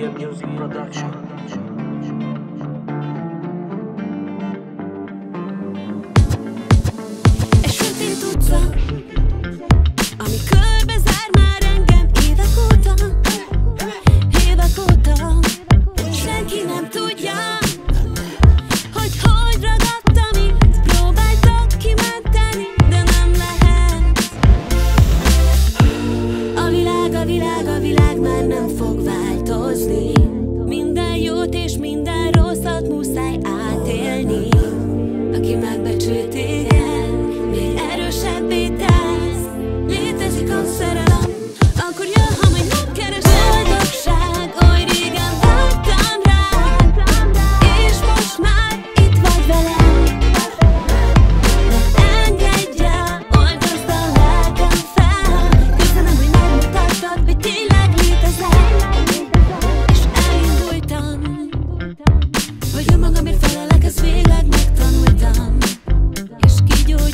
Media Music Production.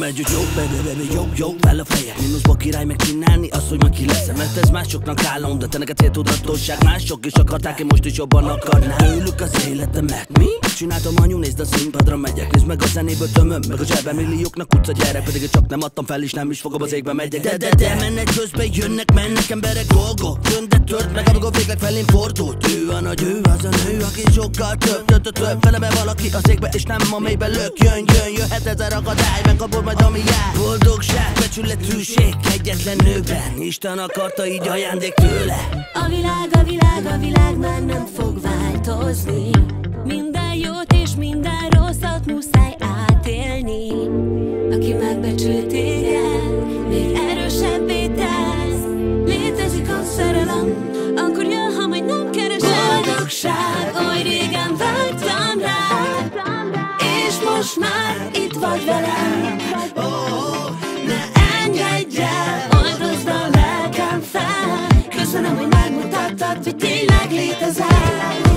Velem együtt jó, baby, jó, jó, fel a feje. Mínuszba király megcsinálni azt, hogy majd ki leszem. Mert ez másoknak álom, de te neked céltudatosság Mások is akarták, én most is jobban akarnám. Ülük az életemet, mi? Csináltam anyu, nézd a színpadra megyek. Nézd meg a zenéből tömöm, meg a zsebben millióknak utca gyerek. Pedig csak nem adtam fel, és nem is fogom az égbe megyek. De, de, de, menet közben jönnek, mennek emberek dolgok. Jön, de tört meg, amikor végleg felém fordult. Ő a nagy, ő az a nő, aki sokkal több, több, több, több Fele be valaki az égbe, és nem a mélybe lök. Jön, jön, jöhet ezer akadály, megkapod majd ami jár. Boldogság, becsületűség, egyetlen nőben. Isten akarta így ajándék tőle. A világ, a világ, a világ már nem fog változni. Minden jót és minden rosszat muszáj átélni. Aki megbecsült téged, még erősebbé tesz. Létezik a szerelem, akkor jön, ha majd nem keres boldogság Oly régen vágytam rá, és most már itt vagy velem. Ne engedj el, oldozd a lelkem Köszönöm, hogy megmutattad, hogy tényleg létezel